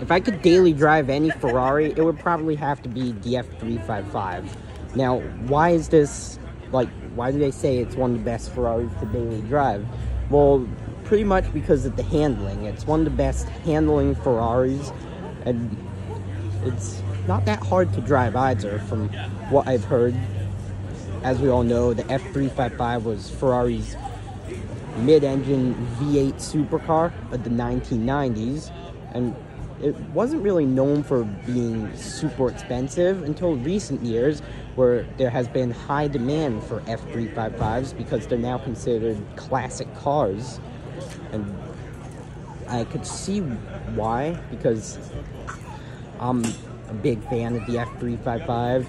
if I could daily drive any Ferrari, it would probably have to be the F355. Now, why is this, like, why do they say it's one of the best Ferraris to daily drive? Well, pretty much because of the handling. It's one of the best handling Ferraris, and it's not that hard to drive either, from what I've heard. As we all know, the F355 was Ferrari's mid-engine V8 supercar of the 1990s, and it wasn't really known for being super expensive until recent years, where there has been high demand for F355s because they're now considered classic cars. And I could see why, because I'm a big fan of the F355.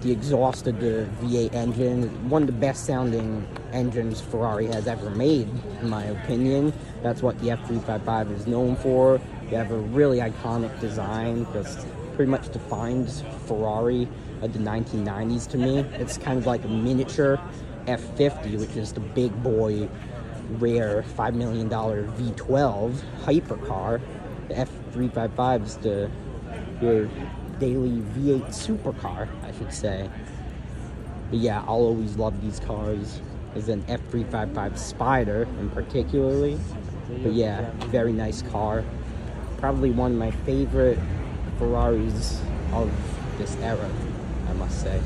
The exhaust of the V8 engine, one of the best sounding engines Ferrari has ever made, in my opinion. That's what the F355 is known for. You have a really iconic design that pretty much defines Ferrari of the 1990s to me. It's kind of like a miniature F50, which is the big boy, rare $5 million V12 hypercar. The F355 is the your daily V8 supercar, I should say. But yeah, I'll always love these cars. As an F355 Spider in particularly. But yeah, very nice car probably one of my favorite Ferraris of this era, I must say.